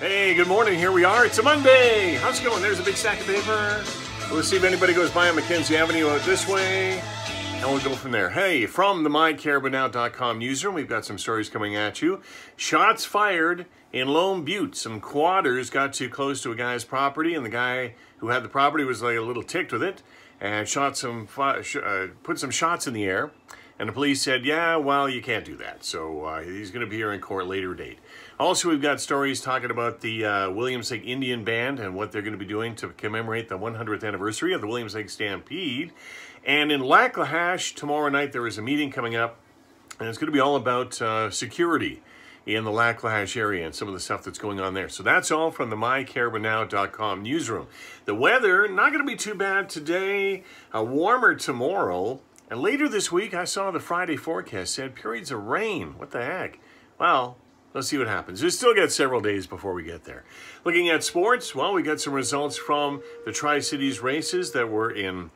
Hey, good morning. Here we are. It's a Monday. How's it going? There's a big stack of paper. We'll see if anybody goes by on Mackenzie Avenue out this way. And we'll go from there. Hey, from the MyCaribouNow.com newsroom, we've got some stories coming at you. Shots fired in Lone Butte. Some quadders got too close to a guy's property, and the guy who had the property was like a little ticked with it and shot some, uh, put some shots in the air. And the police said, yeah, well, you can't do that. So uh, he's going to be here in court later date. Also, we've got stories talking about the uh, Williams Lake Indian Band and what they're going to be doing to commemorate the 100th anniversary of the Williams Lake Stampede. And in Lac-La-Hache, tomorrow night, there is a meeting coming up, and it's going to be all about uh, security in the Lac-La-Hache area and some of the stuff that's going on there. So that's all from the MyCaribouNow.com newsroom. The weather, not going to be too bad today, uh, warmer tomorrow, and later this week, I saw the Friday forecast said periods of rain. What the heck? Well, let's see what happens. We still got several days before we get there. Looking at sports, well, we got some results from the Tri-Cities races that were in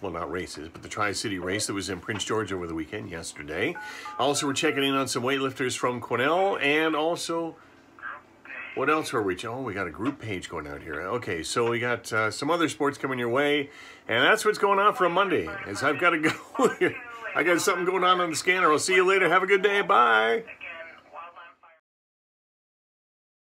well, not races, but the Tri-City race that was in Prince George over the weekend yesterday. Also, we're checking in on some weightlifters from Quesnel and also what else are we? Oh, we got a group page going out here. Okay, so we got uh, some other sports coming your way, and that's what's going on for a Monday. Is I've got to go. I got something going on on the scanner. I'll see you later. Have a good day. Bye.